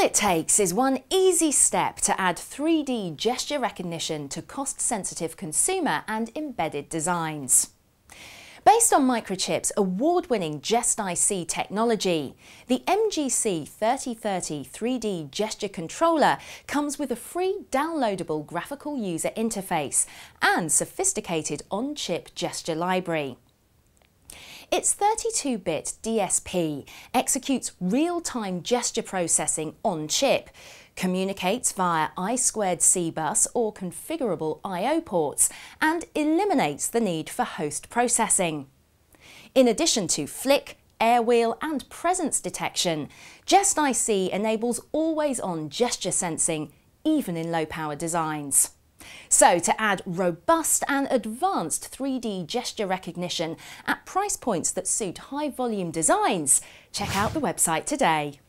it takes is one easy step to add 3D gesture recognition to cost-sensitive consumer and embedded designs. Based on Microchip's award-winning GestIC technology, the MGC 3030 3D gesture controller comes with a free downloadable graphical user interface and sophisticated on-chip gesture library. Its 32-bit DSP executes real-time gesture processing on chip, communicates via I2C bus or configurable I.O. ports, and eliminates the need for host processing. In addition to flick, airwheel and presence detection, GestIC enables always-on gesture sensing, even in low-power designs. So to add robust and advanced 3D gesture recognition at price points that suit high volume designs, check out the website today.